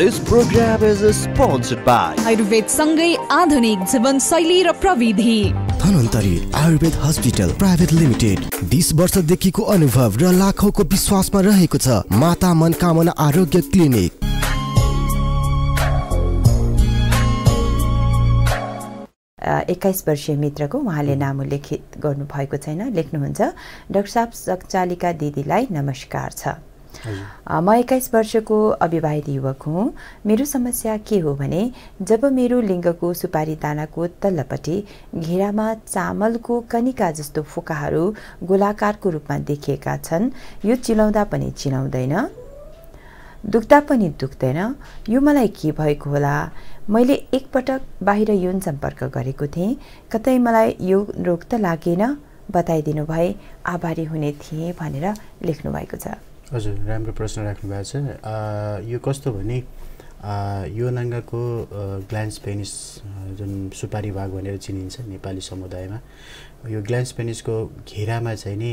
This program is sponsored by Ayurveda सँगै आधुनिक जीवनशैली र प्रविधि। Dhanvantari Ayurved hospital private limited. बिस वर्षदेखिको अनुभव र लाखौँको विश्वासमा रहेको छ माता मनकामना आरोग्य क्लिनिक। एक्काइस वर्षीय मित्रको उहाँले नाम उल्लेखित गर्नुभएको छैन लेख्नुहुन्छ। डाक्टर साहब सञ्चालिका दिदीलाई नमस्कार छ। म एक्काइस वर्षको अविवाहित युवक हुँ। मेरो समस्या के हो भने जब मेरो लिङ्गको सुपारी दानाको तल्लोपट्टि घेरामा चामलको कनिका जस्तो फोकाहरू गोलाकारको रूपमा देखिएका छन् यो चिलाउँदा पनि चिलाउँदैन। दुख्दा पनि दुख्दैन। यो मलाई के भएको होला? मैले एकपटक बाहिर यौन सम्पर्क गरेको थिएँ। कतै मलाई यो रोग त लागेन। बताइदिनु भए आभारी हुने थिएँ भनेर लेख्नु भएको छ। हजुर राम्रो प्रश्न राख्नु भएको छ यो कस्तो भने यो नाङ्गाको ग्ल्यान्स पेनिस जुन सुपारी भाग भनेर चिनिन्छ नेपाली समुदायमा यो ग्ल्यान्स पेनिसको घेरामा चाहिँ नि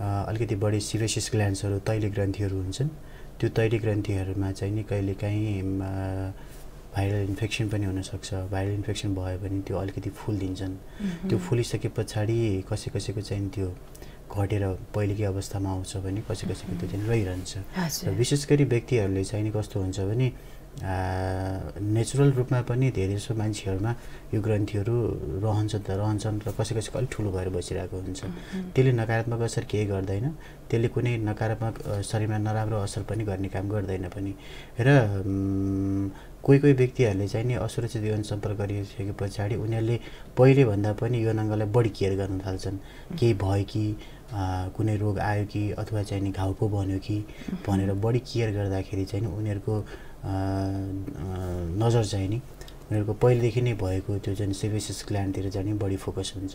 अलिकति बढी सिरोसिस ग्ल्यान्सहरू तैली ग्रन्थीहरू हुन्छन्। त्यो तैली ग्रन्थीहरूमा चाहिँ नि कहिलेकाहीँ भाइरल इन्फेक्सन पनि हुनसक्छ। भाइरल इन्फेक्सन भयो भने त्यो अलिकति फुलिदिन्छन्। त्यो फुलिसके पछाडि कसै कसैको चाहिँ त्यो घटेर पहिलेकै अवस्थामा आउँछ भने कसै कसैको त्यो चाहिँ रहिरहन्छ। र विशेष गरी व्यक्तिहरूले चाहिँ नि कस्तो हुन्छ भने नेचुरल रूपमा पनि धेरै जसो मान्छेहरूमा यो ग्रन्थीहरू रहन्छ त रहन्छन् र कसै कसैको अलिक ठुलो भएर बसिरहेको हुन्छ। त्यसले नकारात्मक असर केही गर्दैन त्यसले कुनै नकारात्मक शरीरमा नराम्रो असर पनि गर्ने काम गर्दैन पनि। र कोही कोही व्यक्तिहरूले चाहिँ नि असुरक्षित यौन सम्पर्क गरिसके पछाडि उनीहरूले पहिलेभन्दा पनि यो अङ्गलाई बढी केयर गर्न थाल्छन्। केही भयो कि कुनै रोग आयो कि अथवा चाहिँ नि घाउ पो बन्यो कि भनेर बढी केयर गर्दाखेरि चाहिँ नि उनीहरूको नजर चाहिँ नि उनीहरूको पहिलेदेखि नै भएको त्यो जुन सिभिसिस ग्ल्यान्डतिर चाहिँ नि बढी फोकस हुन्छ।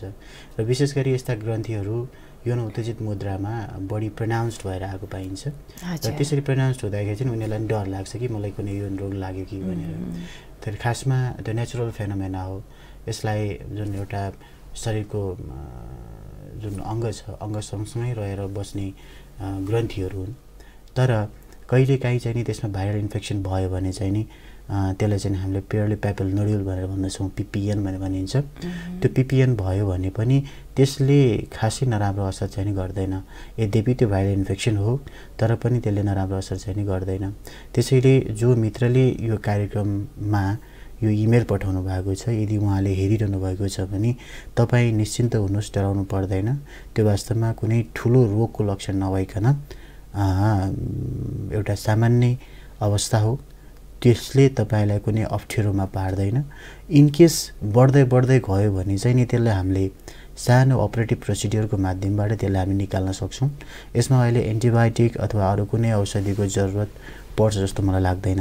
र विशेष गरी यस्ता ग्रन्थीहरू यौन उत्तेजित मुद्रामा बढी प्रनाउन्स्ड भएर आएको पाइन्छ। र। त्यसरी प्रनाउन्स्ड हुँदाखेरि चाहिँ उनीहरूलाई डर लाग्छ कि मलाई कुनै यौन रोग लाग्यो कि भनेर। तर खासमा त्यो नेचुरल फेनोमेना हो। यसलाई जुन एउटा शरीरको जुन अङ्ग छ अङ्ग सँगसँगै रहेर बस्ने ग्रन्थीहरू हुन्। तर कहिलेकाहीँ चाहिँ नि त्यसमा भाइरल इन्फेक्सन भयो भने चाहिँ नि त्यसलाई चाहिँ हामीले प्योरली पेपल नोड्युल भनेर भन्दछौँ पिपिएन भनेर भनिन्छ। त्यो पिपिएन भयो भने पनि त्यसले खासै नराम्रो असर चाहिँ नि गर्दैन। यद्यपि त्यो भाइरल इन्फेक्सन हो तर पनि त्यसले नराम्रो असर चाहिँ नि गर्दैन। त्यसैले जो मित्रले यो कार्यक्रममा यो इमेल पठाउनु भएको छ यदि उहाँले हेरिरहनु भएको छ भने तपाईँ निश्चिन्त हुनुहोस् डराउनु पर्दैन। त्यो वास्तवमा कुनै ठुलो रोगको लक्षण नभइकन एउटा सामान्य अवस्था हो। त्यसले तपाईँलाई कुनै अप्ठ्यारोमा पार्दैन। इनकेस बढ्दै बढ्दै गयो भने चाहिँ नि त्यसलाई हामीले सानो अपरेटिभ प्रोसिडियरको माध्यमबाट त्यसलाई हामी निकाल्न सक्छौँ। यसमा अहिले एन्टिबायोटिक अथवा अरू कुनै औषधिको जरुरत पर्छ जस्तो मलाई लाग्दैन।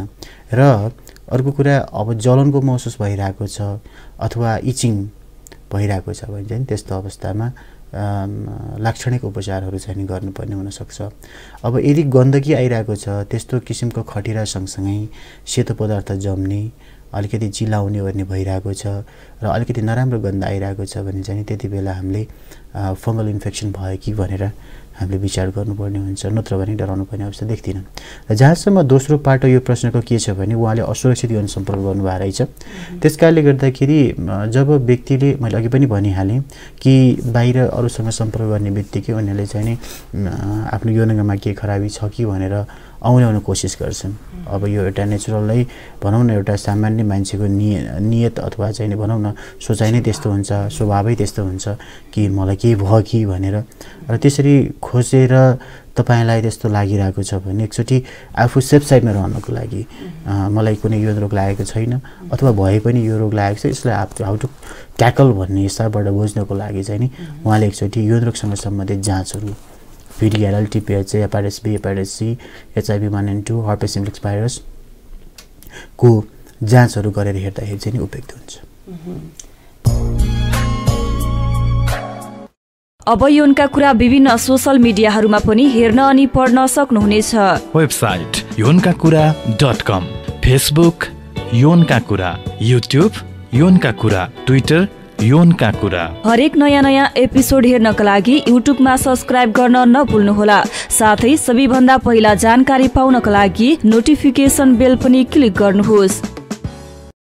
र अर्को कुरा अब जलनको महसुस भइरहेको छ अथवा इचिङ भइरहेको छ भने चाहिँ त्यस्तो अवस्थामा लाक्षणिक उपचारहरू चाहिँ गर्नुपर्ने हुनसक्छ। अब यदि गन्दगी आइरहेको छ त्यस्तो किसिमको खटिरा सँगसँगै सेतो पदार्थ जम्ने अलिकति चिलाउने भन्ने भइरहेको छ र अलिकति नराम्रो गन्ध आइरहेको छ भने चाहिँ त्यति बेला हामीले फङ्गल इन्फेक्सन भयो कि भनेर हामीले विचार गर्नुपर्ने हुन्छ। नत्र भने डराउनु पर्ने अवस्था देख्दिनँ। र जहाँसम्म दोस्रो पाटो यो प्रश्नको के छ भने उहाँले असुरक्षित यौन सम्पर्क गर्नुभएको रहेछ। त्यस कारणले गर्दाखेरि जब व्यक्तिले मैले अघि पनि भनिहालेँ कि बाहिर अरूसँग सम्पर्क गर्ने बित्तिकै उनीहरूले चाहिँ नि आफ्नो यौनङ्गमा के खराबी छ कि भनेर औल्याउन कोसिस गर्छन्। अब यो एउटा नेचुरलै भनौँ न एउटा सामान्य मान्छेको निय नियत अथवा चाहिँ भनौँ न सोचाइ नै त्यस्तो हुन्छ स्वभावै त्यस्तो हुन्छ कि मलाई केही भयो कि भनेर। र त्यसरी खोजेर तपाईँलाई त्यस्तो लागिरहेको छ भने एकचोटि आफू सेफ साइडमा रहनको लागि मलाई कुनै यो रोग लागेको छैन अथवा भए पनि यो रोग लागेको छ यसलाई हाउ टु ट्याकल भन्ने हिसाबबाट बुझ्नको लागि चाहिँ नि उहाँले एकचोटि यो रोगसँग सम्बन्धित जाँचहरू VDRL TPHA hepatitis B hepatitis C HIV one and two herpes भाइरसको जाँचहरू गरेर हेर्दाखेरि चाहिँ नि उपयुक्त हुन्छ। अब यौनका कुरा विभिन्न सोसल मिडियाहरूमा पनि हेर्न अनि पढ्न सक्नुहुनेछ। वेबसाइट योनका कुरा डट कम फेसबुक योनका कुरा युट्युब योनका कुरा ट्विटर यौनका कुरा। हरेक नयाँ नयाँ एपिसोड हेर्नका लागि युट्युबमा सब्सक्राइब गर्न नभुल्नुहोला। साथै सबैभन्दा पहिला जानकारी पाउनका लागि नोटिफिकेसन बेल पनि क्लिक गर्नुहोस्।